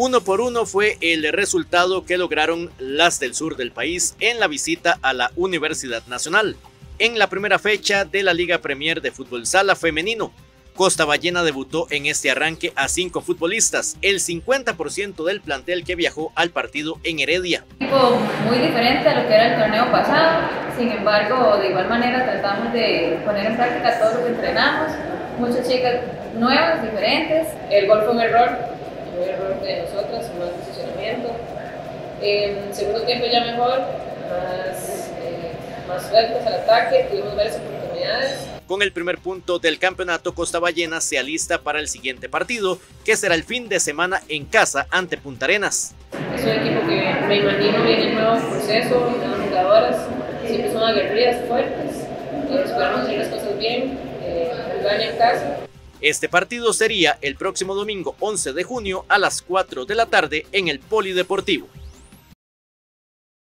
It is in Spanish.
Uno por uno fue el resultado que lograron las del sur del país en la visita a la Universidad Nacional, en la primera fecha de la Liga Premier de Fútbol Sala Femenino. Costa Ballena debutó en este arranque a cinco futbolistas, el 50% del plantel que viajó al partido en Heredia. Muy diferente a lo que era el torneo pasado, sin embargo, de igual manera tratamos de poner en práctica todo lo que entrenamos. Muchas chicas nuevas, diferentes. El gol fue un error, un error de nosotras, un mal posicionamiento. En segundo tiempo ya mejor, más, eh, más sueltas al ataque, tuvimos varias oportunidades. Con el primer punto del campeonato, Costa Ballena se alista para el siguiente partido, que será el fin de semana en casa ante Punta Arenas. Es un equipo que me imagino viene en nuevo proceso, nuevas jugadoras, siempre son aguerridas, fuertes, eh, esperamos hacer las cosas bien, eh, jugar en casa. Este partido sería el próximo domingo 11 de junio a las 4 de la tarde en el Polideportivo.